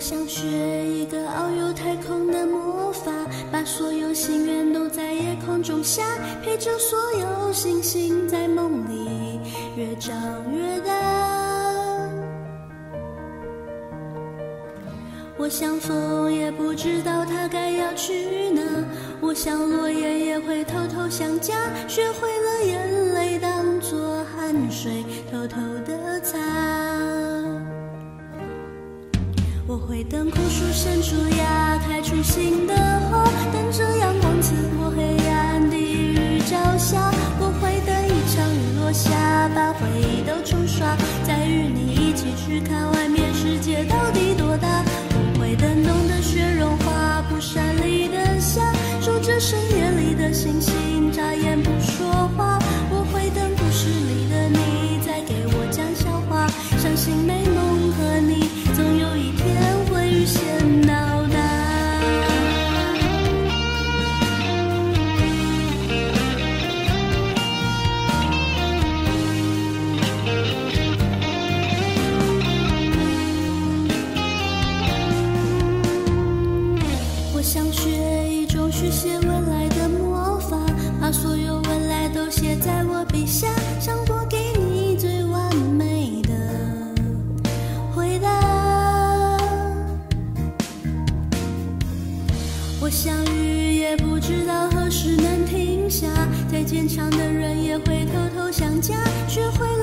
我想学一个遨游太空的魔法，把所有心愿都在夜空中下，陪着所有星星在梦里越长越大。我想风也不知道它该要去哪，我想落叶也会偷偷想家，学会了眼泪当做汗水偷偷的擦。我会等枯树伸出芽，开出新的花，等着阳光刺破黑暗，地狱脚下。我会等一场雨落下，把回忆都冲刷，再与你一起去看外面世界到底多大。我会等冬的雪融化，蒲扇里的夏，数着深夜里的星星，眨眼不说话。我会等故事里的你，再给我讲笑话，相信美去写未来的魔法，把所有未来都写在我笔下，想过给你最完美的回答。我想雨也不知道何时能停下，再坚强的人也会偷偷想家，学会了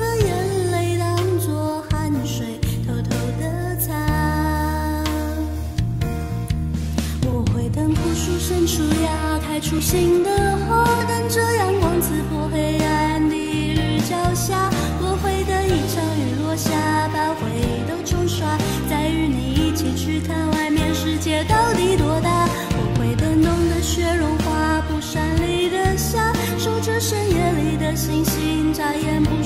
树芽，开出新的花，等着阳光刺破黑暗，地狱脚下。我会等一场雨落下，把回忆都冲刷，再与你一起去看外面世界到底多大。我会等冬的雪融化，蒲扇里的夏，数着深夜里的星星，眨眼不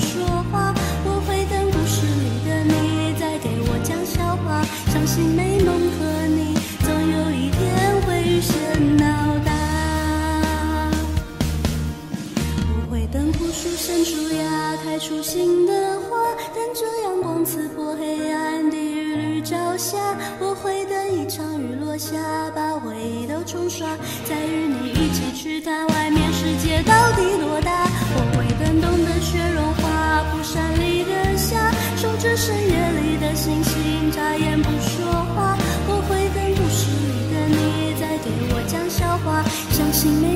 开出新的花等着阳光刺破黑暗第一缕朝霞我会等一场雨落下把回忆都冲刷再与你一起去看外面世界到底多大我会等冬的雪融化蒲扇里的夏守着深夜里的星星眨眼不说话我会等故事里的你再给我讲笑话相信每